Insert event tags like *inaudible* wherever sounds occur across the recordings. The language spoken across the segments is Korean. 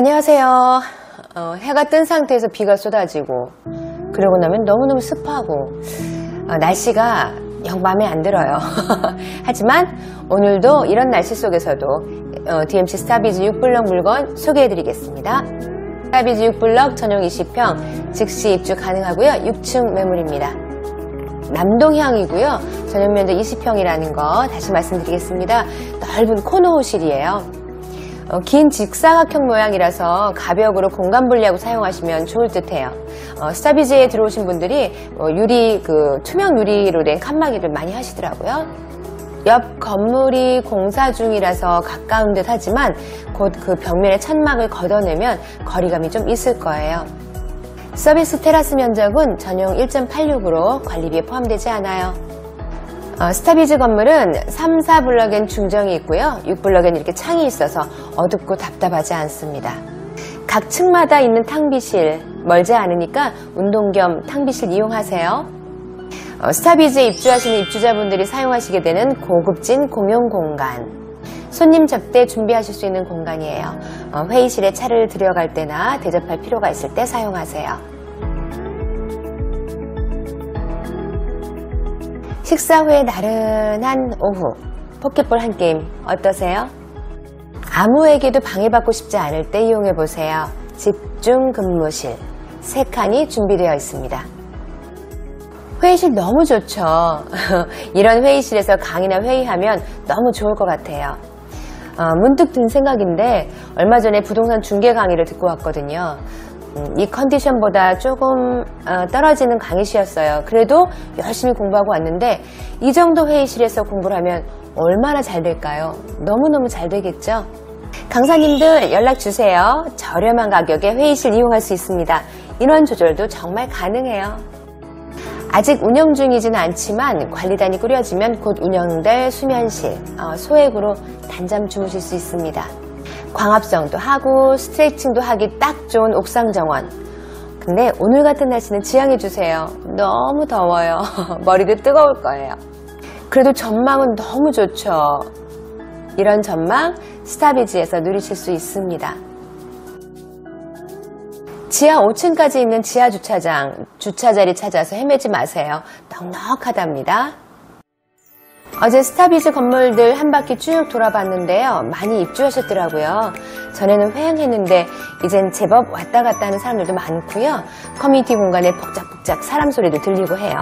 안녕하세요. 어, 해가 뜬 상태에서 비가 쏟아지고 그러고 나면 너무너무 습하고 어, 날씨가 영 마음에 안 들어요. *laughs* 하지만 오늘도 이런 날씨 속에서도 어, DMC 스타비즈 6블럭 물건 소개해드리겠습니다. 스타비즈 6블럭 전용 20평 즉시 입주 가능하고요. 6층 매물입니다. 남동향이고요. 전용 면적 20평이라는 거 다시 말씀드리겠습니다. 넓은 코너 호실이에요. 어, 긴 직사각형 모양이라서 가벽으로 공간 분리하고 사용하시면 좋을 듯해요. 어, 스타비즈에 들어오신 분들이 어, 유리 그 투명 유리로 된 칸막이를 많이 하시더라고요. 옆 건물이 공사 중이라서 가까운 듯 하지만 곧 그 벽면의 천막을 걷어내면 거리감이 좀 있을 거예요. 서비스 테라스 면적은 전용 1.86으로 관리비에 포함되지 않아요. 어, 스타비즈 건물은 3, 4블럭엔 중정이 있고요. 6블럭엔 이렇게 창이 있어서 어둡고 답답하지 않습니다. 각 층마다 있는 탕비실 멀지 않으니까 운동 겸 탕비실 이용하세요. 어, 스타비즈에 입주하시는 입주자분들이 사용하시게 되는 고급진 공용 공간. 손님 접대 준비하실 수 있는 공간이에요. 어, 회의실에 차를 들여갈 때나 대접할 필요가 있을 때 사용하세요. 식사 후에 나른한 오후 포켓볼 한 게임 어떠세요? 아무에게도 방해받고 싶지 않을 때 이용해 보세요. 집중 근무실 세 칸이 준비되어 있습니다. 회의실 너무 좋죠. *laughs* 이런 회의실에서 강의나 회의하면 너무 좋을 것 같아요. 어, 문득 든 생각인데 얼마 전에 부동산 중개 강의를 듣고 왔거든요. 음, 이 컨디션보다 조금 어, 떨어지는 강의시였어요. 그래도 열심히 공부하고 왔는데 이 정도 회의실에서 공부를 하면 얼마나 잘 될까요? 너무너무 잘 되겠죠? 강사님들 연락 주세요. 저렴한 가격에 회의실 이용할 수 있습니다. 인원 조절도 정말 가능해요. 아직 운영 중이지는 않지만 관리단이 꾸려지면 곧 운영될 수면실, 어, 소액으로 단잠 주무실 수 있습니다. 광합성도 하고 스트레칭도 하기 딱 좋은 옥상 정원. 근데 오늘 같은 날씨는 지양해주세요. 너무 더워요. *laughs* 머리도 뜨거울 거예요. 그래도 전망은 너무 좋죠. 이런 전망 스타비즈에서 누리실 수 있습니다. 지하 5층까지 있는 지하 주차장, 주차 자리 찾아서 헤매지 마세요. 넉넉하답니다. 어제 스타비즈 건물들 한 바퀴 쭉 돌아봤는데요. 많이 입주하셨더라고요. 전에는 회행했는데 이젠 제법 왔다 갔다 하는 사람들도 많고요. 커뮤니티 공간에 복작복작 사람 소리도 들리고 해요.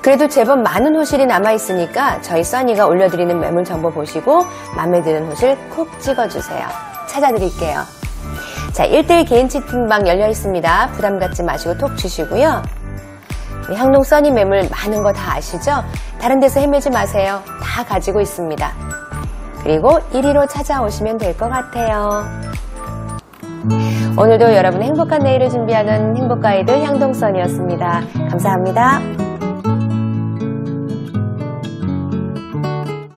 그래도 제법 많은 호실이 남아있으니까 저희 써니가 올려드리는 매물 정보 보시고 마음에 드는 호실 콕 찍어주세요. 찾아드릴게요. 자, 1대1 개인 채팅방 열려 있습니다. 부담 갖지 마시고 톡 주시고요. 향농 써니 매물 많은 거 다 아시죠? 다른 데서 헤매지 마세요. 다 가지고 있습니다. 그리고 1위로 찾아오시면 될 것 같아요. 오늘도 여러분의 행복한 내일을 준비하는 행복가이드 향동선이었습니다. 감사합니다.